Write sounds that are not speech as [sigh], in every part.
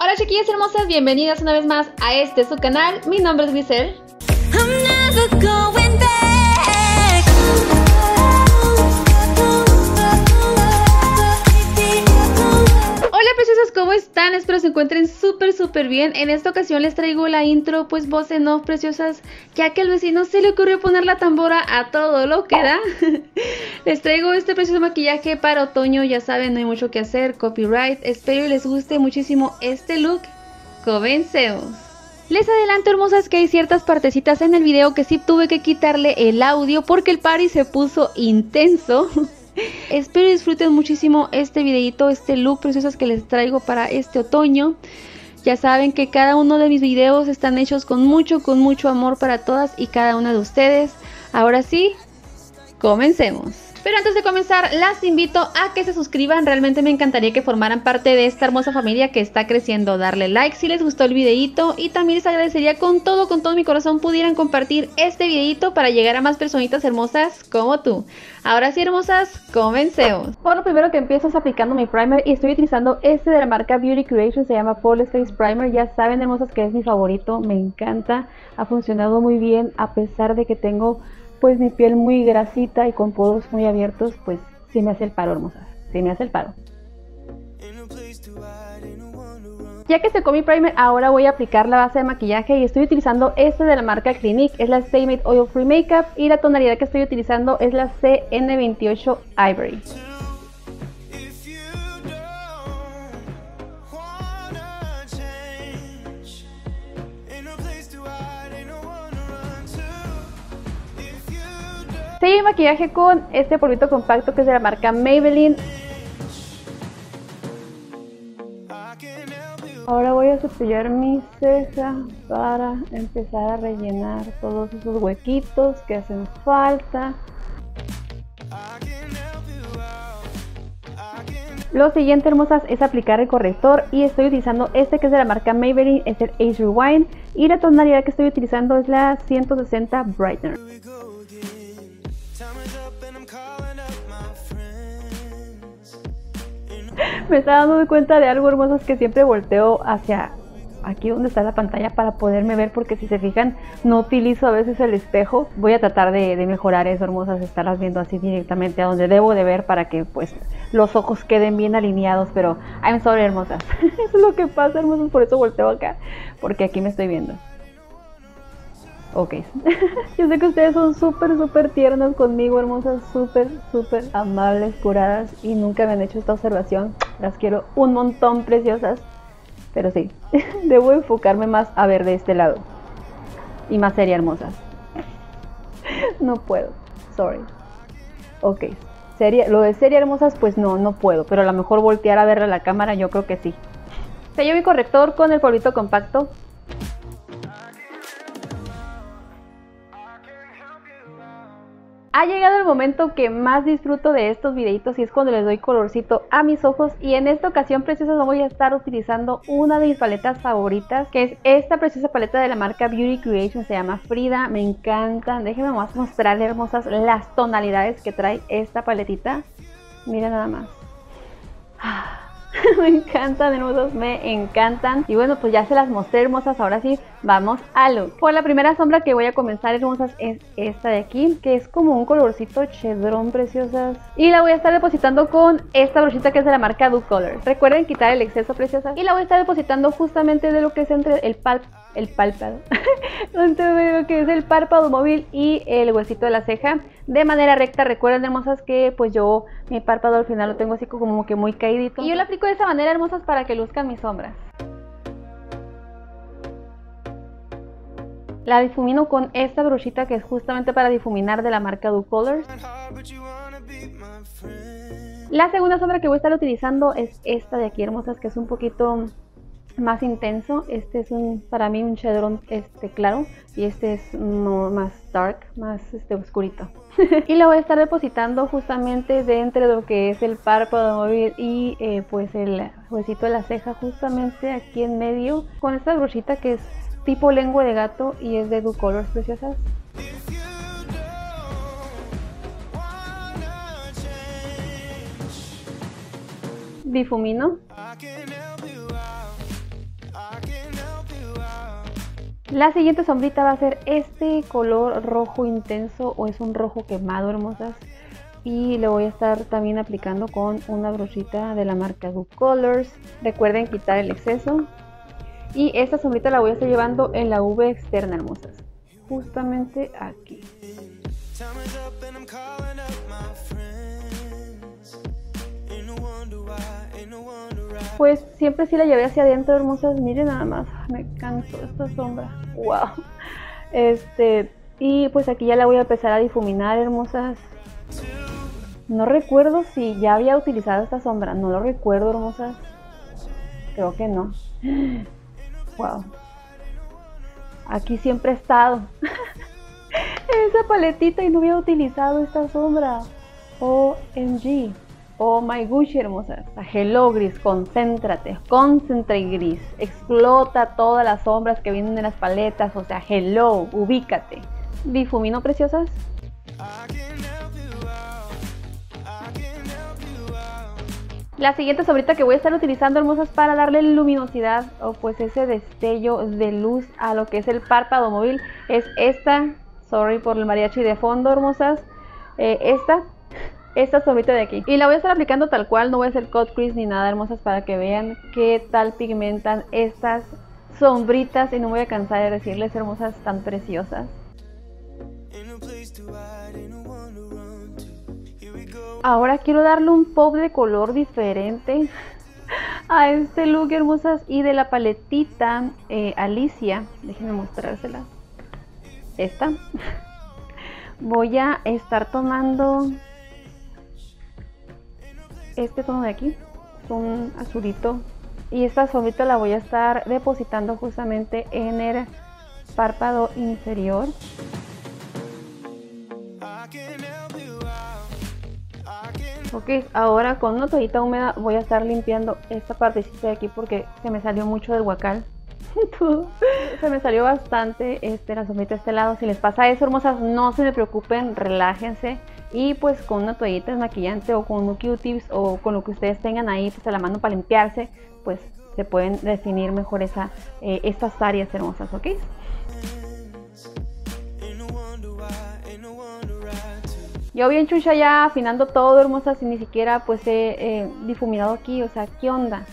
Hola chiquillas hermosas, bienvenidas una vez más a este su canal. Mi nombre es Grisel. ¿Cómo están? Espero se encuentren súper súper bien. En esta ocasión les traigo la intro, pues voz en off, preciosas, ya que al vecino se le ocurrió poner la tambora a todo lo que da. [laughs] les traigo este precioso maquillaje para otoño, ya saben, no hay mucho que hacer, copyright. Espero les guste muchísimo este look. Comencemos. Les adelanto hermosas que hay ciertas partecitas en el video que sí tuve que quitarle el audio porque el party se puso intenso. [laughs] Espero disfruten muchísimo este videito, este look preciosas que les traigo para este otoño. Ya saben que cada uno de mis videos están hechos con mucho, con mucho amor para todas y cada una de ustedes. Ahora sí, comencemos. Pero antes de comenzar, las invito a que se suscriban. Realmente me encantaría que formaran parte de esta hermosa familia que está creciendo. Darle like si les gustó el videito. Y también les agradecería con todo, con todo mi corazón pudieran compartir este videito para llegar a más personitas hermosas como tú. Ahora sí, hermosas, comencemos. Bueno, primero que empiezo es aplicando mi primer y estoy utilizando este de la marca Beauty Creation. Se llama Flawless Face Primer. Ya saben, hermosas, que es mi favorito. Me encanta. Ha funcionado muy bien a pesar de que tengo pues mi piel muy grasita y con poros muy abiertos, pues sí me hace el paro, hermosa. Sí me hace el paro. Ya que secó mi primer, ahora voy a aplicar la base de maquillaje y estoy utilizando este de la marca Clinique, es la Stay Made Oil Free Makeup y la tonalidad que estoy utilizando es la CN28 Ivory. Maquillaje con este polvito compacto que es de la marca Maybelline. Ahora voy a cepillar mi ceja para empezar a rellenar todos esos huequitos que hacen falta. Lo siguiente, hermosas, es aplicar el corrector y estoy utilizando este que es de la marca Maybelline, es el Age Rewind y la tonalidad que estoy utilizando es la 160 Brightener. Me está dando cuenta de algo hermoso, es que siempre volteo hacia aquí donde está la pantalla para poderme ver porque si se fijan no utilizo a veces el espejo. Voy a tratar de, mejorar eso hermosas estarlas viendo así directamente a donde debo de ver para que pues los ojos queden bien alineados pero I'm sorry hermosas. [laughs] Es lo que pasa hermosas por eso volteo acá porque aquí me estoy viendo Ok. [laughs] Yo sé que ustedes son súper, súper tiernas conmigo, hermosas, súper, súper amables, curadas y nunca me han hecho esta observación. Las quiero un montón, preciosas. Pero sí, [laughs] debo enfocarme más a ver de este lado. Y más seria, hermosas. [laughs] No puedo. Sorry. Ok. Seria, lo de seria, hermosas, pues no, no puedo. Pero a lo mejor voltear a ver a la cámara, yo creo que sí. Sello mi corrector con el polvito compacto Ha llegado el momento que más disfruto de estos videitos y es cuando les doy colorcito a mis ojos y en esta ocasión preciosas voy a estar utilizando una de mis paletas favoritas que es esta preciosa paleta de la marca Beauty Creation, se llama Frida, me encanta, déjenme más mostrarle hermosas las tonalidades que trae esta paletita, miren nada más. [laughs] Me encantan, hermosas, me encantan. Y bueno, pues ya se las mostré, hermosas. Ahora sí, vamos a look. Por la primera sombra que voy a comenzar, hermosas, es esta de aquí, que es como un colorcito chedrón, preciosas. Y la voy a estar depositando con esta brochita que es de la marca Do Color. Recuerden quitar el exceso, preciosas. Y la voy a estar depositando justamente de lo que es entre el palp el párpado, [laughs] lo que es el párpado móvil y el huesito de la ceja de manera recta. Recuerden, hermosas, que pues yo mi párpado al final lo tengo así como que muy caídito. Y yo lo aplico de esa manera, hermosas, para que luzcan mis sombras. La difumino con esta brochita que es justamente para difuminar de la marca Do Colors. La segunda sombra que voy a estar utilizando es esta de aquí, hermosas, que es un poquito más intenso. Este es un para mí un chedrón este claro y este es más dark, más este oscurito. [laughs] y lo voy a estar depositando justamente dentro de lo que es el párpado móvil y eh, pues el huesito de la ceja justamente aquí en medio con esta brochita que es tipo lengua de gato y es de Do Colors preciosas. Difumino La siguiente sombrita va a ser este color rojo intenso o es un rojo quemado, hermosas. Y le voy a estar también aplicando con una brochita de la marca Good Colors. Recuerden quitar el exceso. Y esta sombrita la voy a estar llevando en la V externa, hermosas. Justamente aquí. Pues siempre sí la llevé hacia adentro, hermosas. Miren nada más, me encantó esta sombra. Wow. Este, y pues aquí ya la voy a empezar a difuminar, hermosas. No recuerdo si ya había utilizado esta sombra. No lo recuerdo, hermosas. Creo que no. Wow. Aquí siempre he estado. [laughs] Esa paletita y no había utilizado esta sombra. OMG. Oh my Gucci hermosa. Hello gris, concéntrate. Concentrate gris. Explota todas las sombras que vienen en las paletas. O sea, hello, ubícate. Difumino preciosas. La siguiente sombrita que voy a estar utilizando hermosas para darle luminosidad o pues ese destello de luz a lo que es el párpado móvil es esta. Sorry por el mariachi de fondo hermosas. Eh, esta, esta sombrita de aquí. Y la voy a estar aplicando tal cual, no voy a hacer cut crease ni nada hermosas para que vean qué tal pigmentan estas sombritas y no voy a cansar de decirles hermosas tan preciosas. Ahora quiero darle un pop de color diferente [laughs] a este look, hermosas. Y de la paletita eh, Alicia, déjenme mostrársela. Esta. [laughs] Voy a estar tomando este tono de aquí. Es un azulito. Y esta sombrita la voy a estar depositando justamente en el párpado inferior. Ok, ahora con una toallita húmeda voy a estar limpiando esta partecita de aquí porque se me salió mucho del guacal. [laughs] se me salió bastante este, la sombrita de este lado. Si les pasa eso, hermosas, no se me preocupen, relájense. Y pues con una toallita desmaquillante o con un Q-tips o con lo que ustedes tengan ahí pues a la mano para limpiarse, pues se pueden definir mejor esa, eh, estas áreas hermosas, ¿ok? Yo bien chucha ya afinando todo hermosas y ni siquiera pues he difuminado aquí, o sea, ¿qué onda?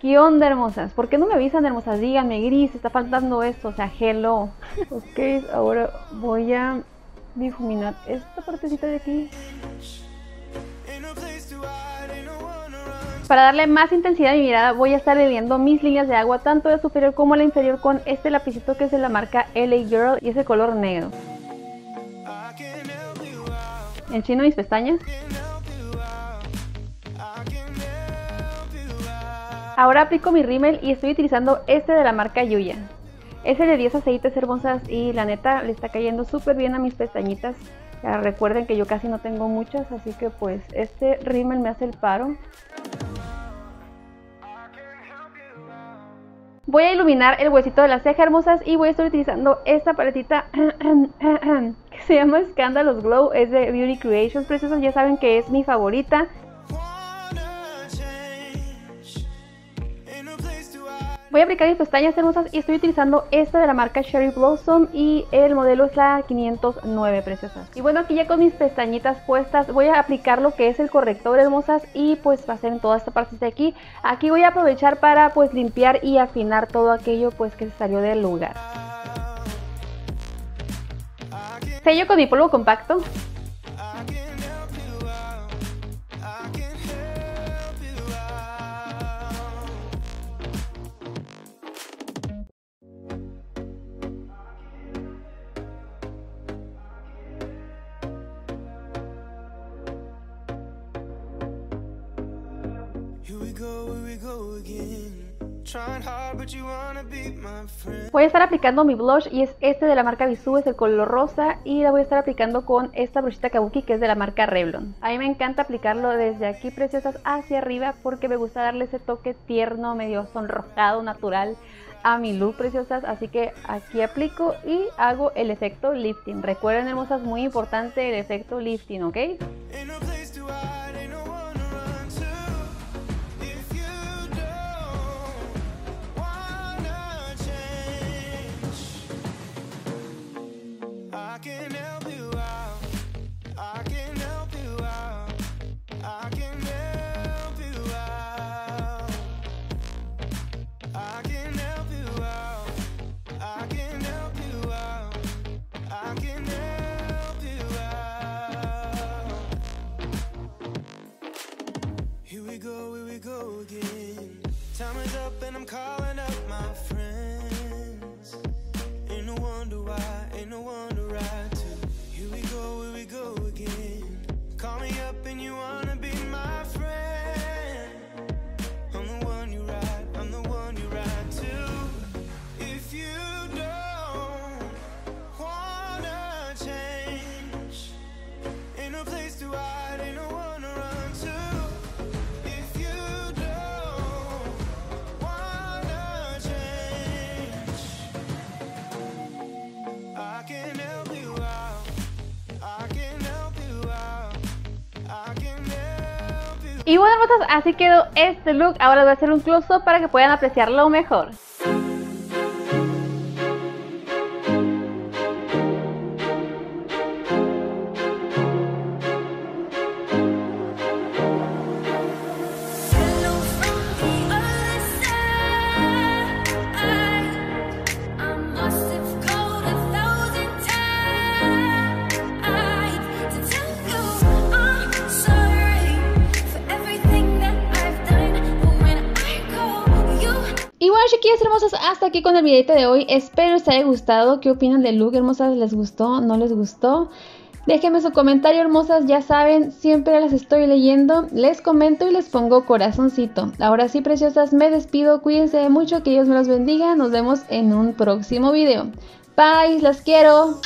¿Qué onda hermosas? ¿Por qué no me avisan hermosas? Díganme, gris, está faltando esto, o sea, hello. [laughs] ok, ahora voy a difuminar esta partecita de aquí. Para darle más intensidad a mi mirada voy a estar viendo mis líneas de agua tanto de superior como la inferior con este lapicito que es de la marca LA Girl y es de color negro chino mis pestañas. Ahora aplico mi rímel y estoy utilizando este de la marca Yuya. Es de 10 aceites hermosas y la neta le está cayendo súper bien a mis pestañitas. recuerden que yo casi no tengo muchas, así que pues este rímel me hace el paro. Voy a iluminar el huesito de las cejas hermosas y voy a estar utilizando esta paletita [clears throat] que se llama Scandalous Glow. Es de Beauty Creations Preciosas, ya saben que es mi favorita. Voy a aplicar mis pestañas hermosas y estoy utilizando esta de la marca Cherry Blossom y el modelo es la 509 preciosas. Y bueno, aquí ya con mis pestañitas puestas voy a aplicar lo que es el corrector hermosas y pues va a ser en toda esta parte de aquí. Aquí voy a aprovechar para pues limpiar y afinar todo aquello pues que se salió del lugar. Sello con mi polvo compacto. Voy a estar aplicando mi blush y es este de la marca Bisú, es el color rosa y la voy a estar aplicando con esta brochita Kabuki que es de la marca Revlon. A mí me encanta aplicarlo desde aquí preciosas hacia arriba porque me gusta darle ese toque tierno, medio sonrojado, natural a mi look preciosas, así que aquí aplico y hago el efecto lifting. Recuerden hermosas, muy importante el efecto lifting, ¿ok? Y bueno, hermosas, así quedó este look. Ahora voy a hacer un close-up para que puedan apreciarlo mejor. Chiquillas hermosas, hasta aquí con el videito de hoy. Espero les haya gustado. ¿Qué opinan del look, hermosas? ¿Les gustó? ¿No les gustó? Déjenme su comentario, hermosas. Ya saben, siempre las estoy leyendo. Les comento y les pongo corazoncito. Ahora sí, preciosas, me despido. Cuídense mucho, que Dios me los bendiga. Nos vemos en un próximo video. Bye, las quiero.